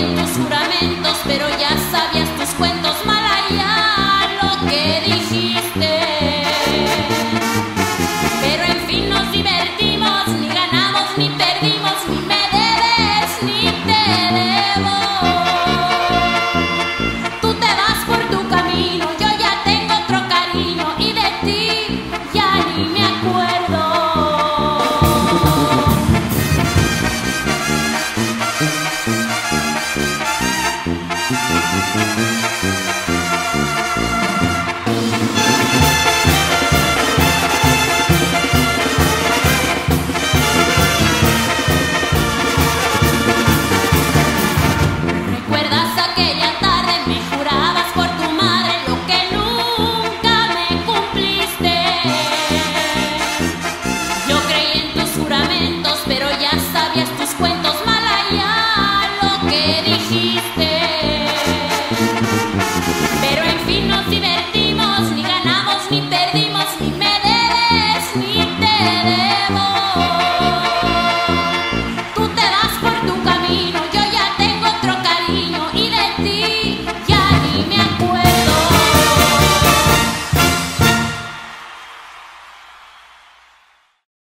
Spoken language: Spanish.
juramentos, juramentos, pero ya sabías tus cuentos, mal allá lo que dijiste. Pero en fin nos divertimos, ni ganamos, ni perdimos, ni me debes, ni te debo. Recuerdas aquella tarde, me jurabas por tu madre Lo que nunca me cumpliste. Yo creí en tus juramentos, pero ya sabías tus cuentos Malaya lo que dijiste.